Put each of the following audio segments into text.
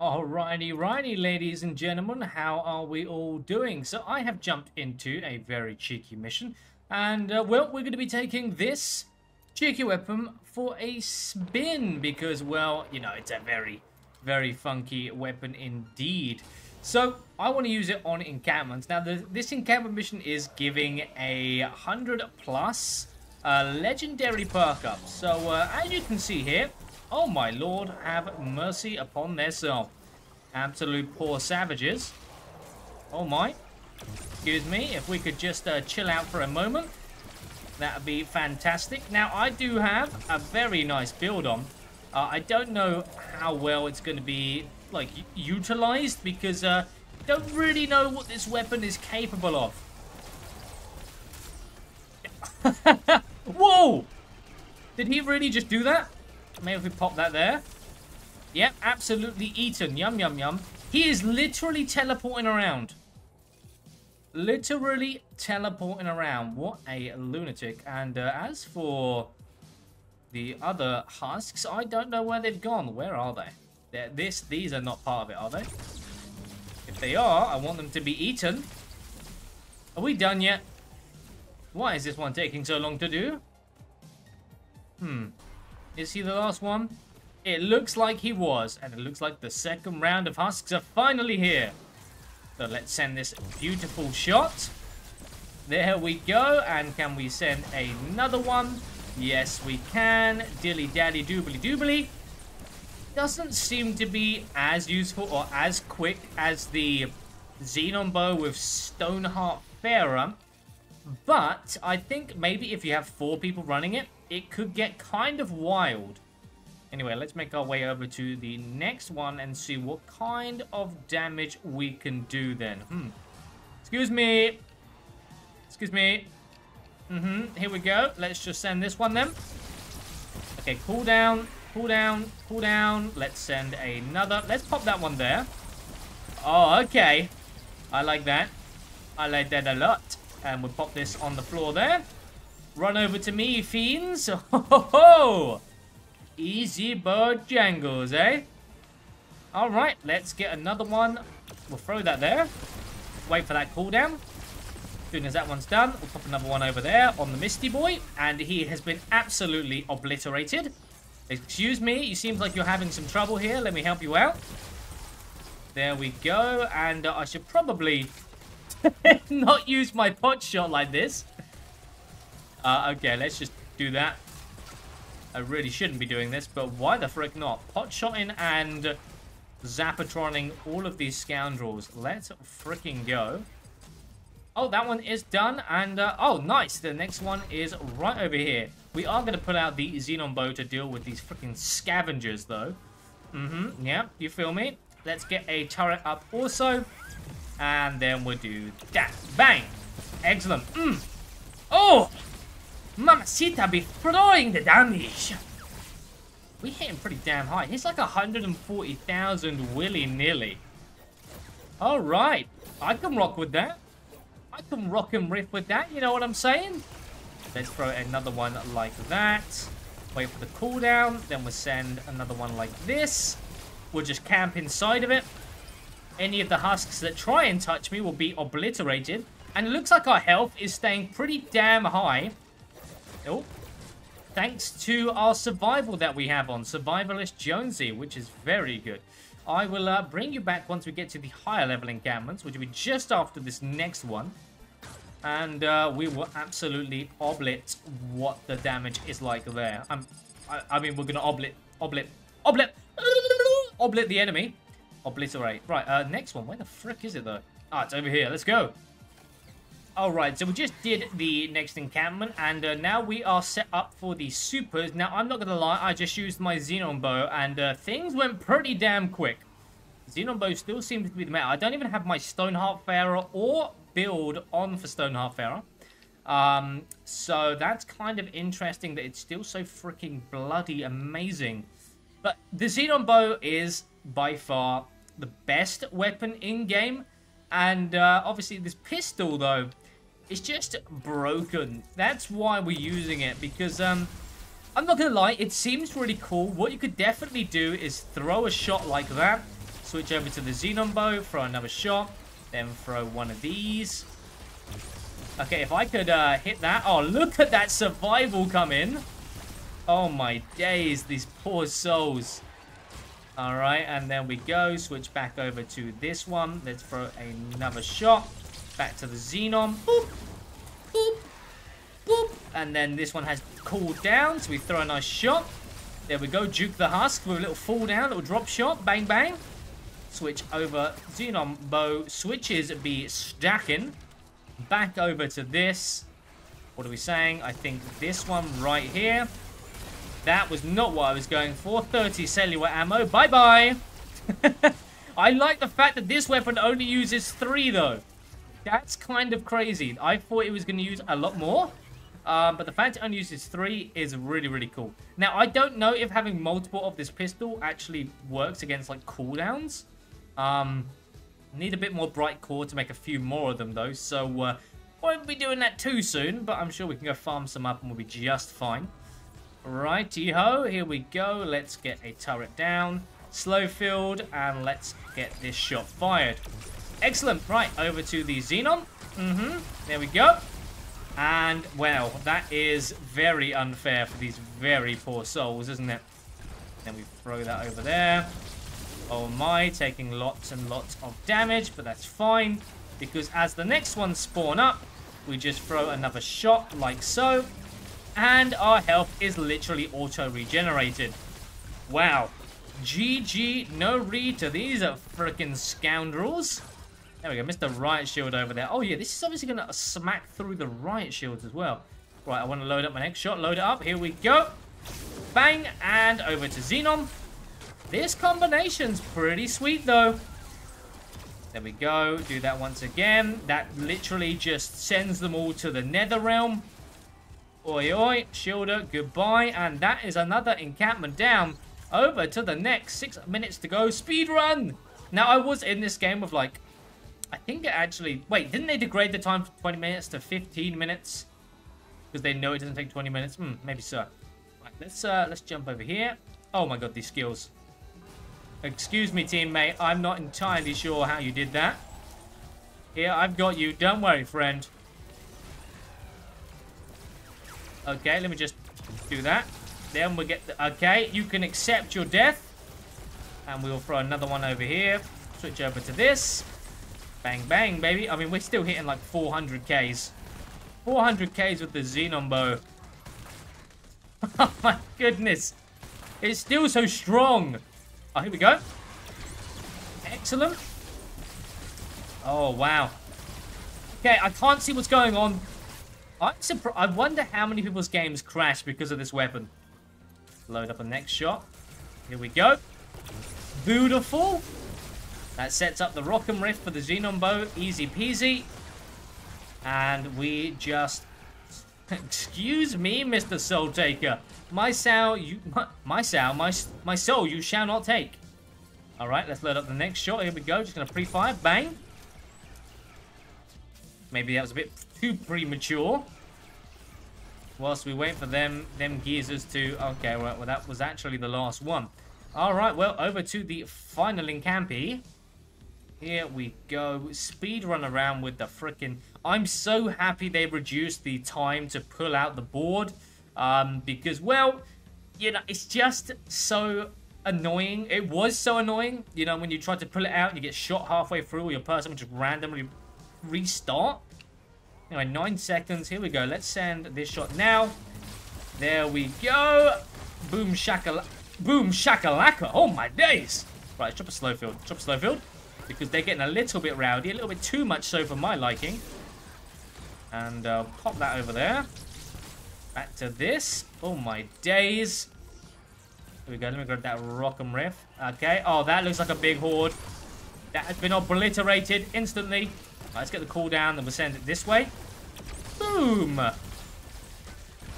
Alrighty, righty, ladies and gentlemen, how are we all doing? So I have jumped into a very cheeky mission, and uh, well, we're going to be taking this cheeky weapon for a spin because, well, you know, it's a very, very funky weapon indeed. So I want to use it on encampments. Now, the, this encampment mission is giving a 100 plus uh, legendary perk up. So uh, as you can see here, oh my lord, have mercy upon their self. Absolute poor savages. Oh my. Excuse me, if we could just uh, chill out for a moment. That would be fantastic. Now, I do have a very nice build on. Uh, I don't know how well it's going to be, like, utilized because uh, I don't really know what this weapon is capable of. Whoa! Did he really just do that? Maybe if we pop that there. Yep, absolutely eaten. Yum, yum, yum. He is literally teleporting around. Literally teleporting around. What a lunatic. And uh, as for the other husks, I don't know where they've gone. Where are they? They're, this, These are not part of it, are they? If they are, I want them to be eaten. Are we done yet? Why is this one taking so long to do? Hmm. Is he the last one? It looks like he was, and it looks like the second round of husks are finally here. So let's send this beautiful shot. There we go, and can we send another one? Yes, we can. Dilly-dally doobly doobly. Doesn't seem to be as useful or as quick as the Xenon bow with Stoneheart Farrah. But I think maybe if you have four people running it, it could get kind of wild. Anyway, let's make our way over to the next one and see what kind of damage we can do then. Hmm. Excuse me. Excuse me. Mm-hmm. Here we go. Let's just send this one then. Okay, cool down. Cool down. Cool down. Let's send another. Let's pop that one there. Oh, okay. I like that. I like that a lot. And we'll pop this on the floor there. Run over to me, fiends. Ho, ho, ho. Easy bird jangles, eh? Alright, let's get another one. We'll throw that there. Wait for that cooldown. As soon as that one's done, we'll pop another one over there on the Misty Boy. And he has been absolutely obliterated. Excuse me, you seems like you're having some trouble here. Let me help you out. There we go. And uh, I should probably not use my pot shot like this. Uh, okay, let's just do that. I really shouldn't be doing this, but why the frick not? Potshotting and Zapatroning all of these scoundrels. Let's freaking go. Oh, that one is done. And, uh, oh, nice. The next one is right over here. We are going to put out the Xenon bow to deal with these freaking scavengers, though. Mm-hmm. Yeah, you feel me? Let's get a turret up also. And then we'll do that. Bang. Excellent. Mm. Oh! Mamacita be throwing the damage. We hit him pretty damn high. He's like 140,000 willy-nilly. Alright. I can rock with that. I can rock and riff with that, you know what I'm saying? Let's throw another one like that. Wait for the cooldown. Then we'll send another one like this. We'll just camp inside of it. Any of the husks that try and touch me will be obliterated. And it looks like our health is staying pretty damn high. Oh. Thanks to our survival that we have on, Survivalist Jonesy, which is very good. I will uh, bring you back once we get to the higher level encampments, which will be just after this next one. And uh, we will absolutely oblit what the damage is like there. I'm, I, I mean, we're going to oblit, oblit, oblit, oblit the enemy. Obliterate. Right, uh, next one. Where the frick is it, though? Ah, it's over here. Let's go. Alright, so we just did the next encampment, and uh, now we are set up for the supers. Now, I'm not going to lie, I just used my Xenon bow, and uh, things went pretty damn quick. Xenon bow still seems to be the matter. I don't even have my Stoneheart Farrah or build on for Stoneheart Farrah. Um, so that's kind of interesting that it's still so freaking bloody amazing. But the Xenon bow is by far the best weapon in game. And uh, obviously this pistol though, is just broken. That's why we're using it because um, I'm not gonna lie, it seems really cool. What you could definitely do is throw a shot like that, switch over to the Xenon bow, throw another shot, then throw one of these. Okay, if I could uh, hit that. Oh, look at that survival come in. Oh my days, these poor souls. Alright, and then we go. Switch back over to this one. Let's throw another shot. Back to the Xenon. Boop. Boop. Boop. And then this one has cooled down, so we throw a nice shot. There we go. Juke the Husk with a little fall down, little drop shot. Bang, bang. Switch over. Xenon bow switches be stacking. Back over to this. What are we saying? I think this one right here. That was not what I was going for. 30 cellular ammo. Bye-bye. I like the fact that this weapon only uses three, though. That's kind of crazy. I thought it was going to use a lot more. Um, but the fact it only uses three is really, really cool. Now, I don't know if having multiple of this pistol actually works against, like, cooldowns. Um, need a bit more bright core to make a few more of them, though. So, uh, won't be doing that too soon. But I'm sure we can go farm some up and we'll be just fine. Righty-ho, here we go. Let's get a turret down. Slow field, and let's get this shot fired. Excellent. Right, over to the Xenon. Mm-hmm. There we go. And, well, that is very unfair for these very poor souls, isn't it? Then we throw that over there. Oh my, taking lots and lots of damage, but that's fine. Because as the next ones spawn up, we just throw another shot like so. And our health is literally auto-regenerated. Wow. GG, no read to these are freaking scoundrels. There we go, Mr. Riot Shield over there. Oh yeah, this is obviously going to smack through the Riot Shields as well. Right, I want to load up my next shot. Load it up. Here we go. Bang, and over to Xenon. This combination's pretty sweet, though. There we go. Do that once again. That literally just sends them all to the nether realm. Oi, oi, Shielder, goodbye. And that is another encampment down. Over to the next. Six minutes to go. Speed run. Now, I was in this game with, like, I think it actually... Wait, didn't they degrade the time from 20 minutes to 15 minutes? Because they know it doesn't take 20 minutes? Hmm, maybe so. Right, let's, uh, let's jump over here. Oh my god, these skills. Excuse me, teammate. I'm not entirely sure how you did that. Here, I've got you. Don't worry, friend. Okay, let me just do that. Then we'll get the... Okay, you can accept your death. And we'll throw another one over here. Switch over to this. Bang, bang, baby. I mean, we're still hitting like 400 Ks. 400 Ks with the Xenon bow. oh my goodness. It's still so strong. Oh, here we go. Excellent. Oh, wow. Okay, I can't see what's going on. I'm surprised. I wonder how many people's games crash because of this weapon. Load up the next shot. Here we go. Beautiful. That sets up the Rock'em Rift for the Xenon Bow. Easy peasy. And we just... Excuse me, Mr. Soul Taker. My soul, you... My, my soul, my, my soul you shall not take. Alright, let's load up the next shot. Here we go. Just to pre-fire. Bang. Maybe that was a bit too premature. Whilst we wait for them them geezers to... Okay, well, well that was actually the last one. Alright, well, over to the final Encampy. Here we go. Speed run around with the freaking... I'm so happy they reduced the time to pull out the board. Um, because, well, you know, it's just so annoying. It was so annoying, you know, when you try to pull it out and you get shot halfway through or your person would just randomly restart. Anyway, nine seconds. Here we go. Let's send this shot now. There we go. Boom shakalaka. Boom shakalaka. Oh my days. Right, drop a slow field. Drop a slow field. Because they're getting a little bit rowdy. A little bit too much so for my liking. And uh, pop that over there. Back to this. Oh my days. Here we go. Let me grab that Rock'em Riff. Okay. Oh, that looks like a big horde. That has been obliterated instantly. Right, let's get the cooldown, then we'll send it this way. Boom!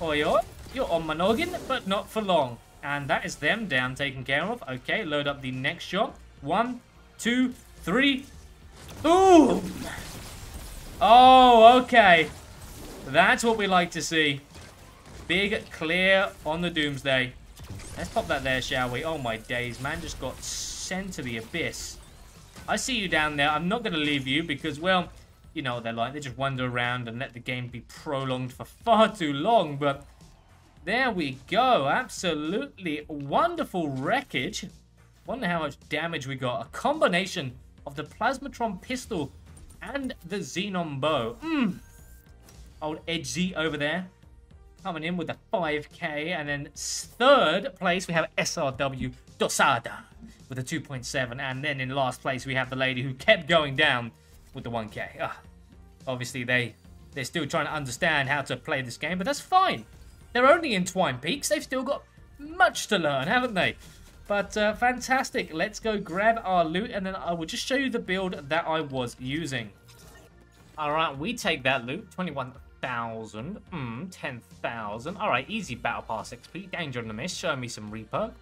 Oi. You're on my noggin, but not for long. And that is them down taken care of. Okay, load up the next shot. One, two, three. Boom! Oh, okay. That's what we like to see. Big clear on the Doomsday. Let's pop that there, shall we? Oh my days, man just got sent to the abyss. I see you down there. I'm not going to leave you because, well, you know they're like. They just wander around and let the game be prolonged for far too long. But there we go. Absolutely wonderful wreckage. Wonder how much damage we got. A combination of the Plasmatron pistol and the Xenon bow. Mmm. Old Edge Z over there. Coming in with the 5k. And then third place, we have SRW Dosada with a 2.7. And then in last place, we have the lady who kept going down with the 1k. Ah, obviously, they, they're still trying to understand how to play this game, but that's fine. They're only in Twine Peaks. They've still got much to learn, haven't they? But uh, fantastic. Let's go grab our loot, and then I will just show you the build that I was using. All right, we take that loot. 21,000. Hmm, 10,000. All right, easy Battle Pass XP. Danger in the Mist. Show me some reperk.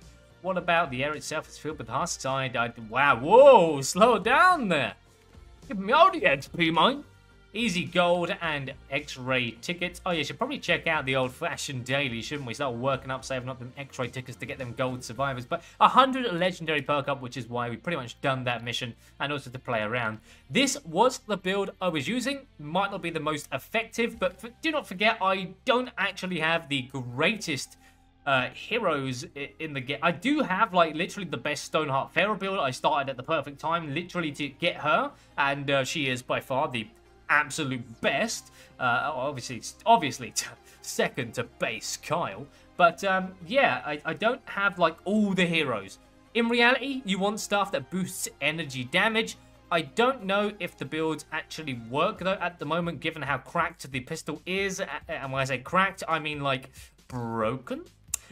What about the air itself? It's filled with husks. I, I, wow, whoa, slow down there. Give me all the XP, mine. Easy gold and X-ray tickets. Oh, yeah, should probably check out the old-fashioned daily, shouldn't we? Start working up, saving up them X-ray tickets to get them gold survivors. But 100 legendary perk up, which is why we pretty much done that mission, and also to play around. This was the build I was using. Might not be the most effective, but do not forget, I don't actually have the greatest uh, heroes in the game. I do have like literally the best Stoneheart Farrah build. I started at the perfect time, literally to get her, and uh, she is by far the absolute best. Uh, obviously, obviously second to base Kyle. But um, yeah, I, I don't have like all the heroes. In reality, you want stuff that boosts energy damage. I don't know if the builds actually work though at the moment, given how cracked the pistol is. And when I say cracked, I mean like broken.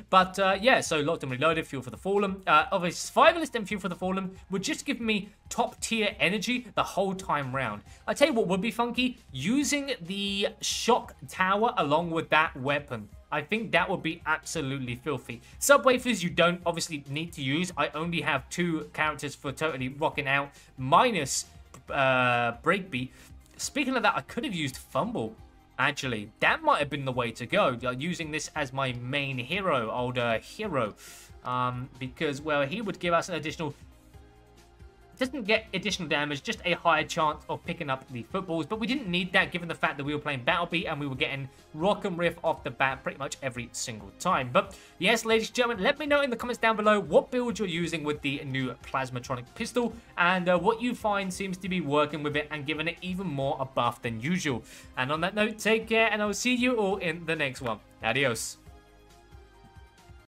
But uh, yeah, so locked and reloaded, fuel for the fallen. Uh, obviously, survivalist and fuel for the fallen would just give me top tier energy the whole time round. I tell you what would be funky, using the shock tower along with that weapon. I think that would be absolutely filthy. Subwafers you don't obviously need to use. I only have two characters for totally rocking out, minus uh, Breakbeat. Speaking of that, I could have used Fumble Actually, that might have been the way to go, using this as my main hero, older hero. Um, because, well, he would give us an additional doesn't get additional damage, just a higher chance of picking up the footballs. But we didn't need that given the fact that we were playing Battle Beat and we were getting Rock and Riff off the bat pretty much every single time. But yes, ladies and gentlemen, let me know in the comments down below what build you're using with the new Plasmatronic pistol and uh, what you find seems to be working with it and giving it even more a buff than usual. And on that note, take care and I will see you all in the next one. Adios.